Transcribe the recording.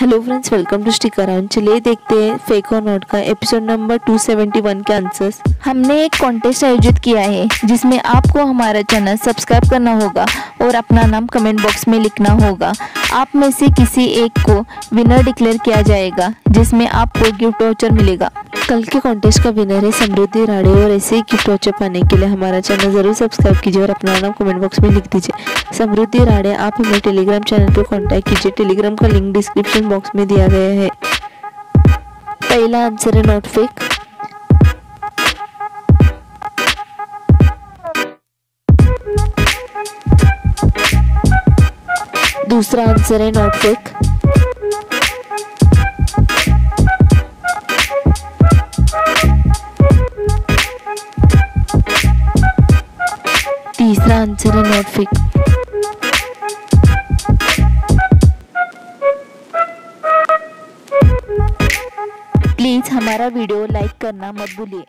Hello friends welcome to sticker चलिए देखते हैं फेक और नोट का एपिसोड नंबर 271 के आंसर्स हमने एक कॉन्टेस्ट आयोजित किया है जिसमें आपको हमारा चैनल सब्सक्राइब करना होगा और अपना नाम कमेंट बॉक्स में लिखना होगा। आप में से किसी एक को विनर डिक्लेयर किया जाएगा जिसमें आपको गिफ्ट वाउचर मिलेगा। कल के कॉन्टेस्ट का विनर है समृद्धि राड़े और ऐसे गिफ्ट वाचर पाने के लिए हमारा चैनल ज़रूर सब्सक्राइब कीजिए और अपना नाम कमेंट बॉक्स में लिख दीजिए। समृद्धि राड़े आप हमें टेलीग्राम चैनल पर कॉन्टैक्ट कीजिए। टेलीग्राम का लिंक डिस्क्रिप्शन बॉक्स में दिया गया है। पहला आंसर है नोट फेक दूसरा आंसर है नोट फेक तीसरा आंसर है नॉट फिक प्लीज़ हमारा वीडियो लाइक करना मत भूलिए।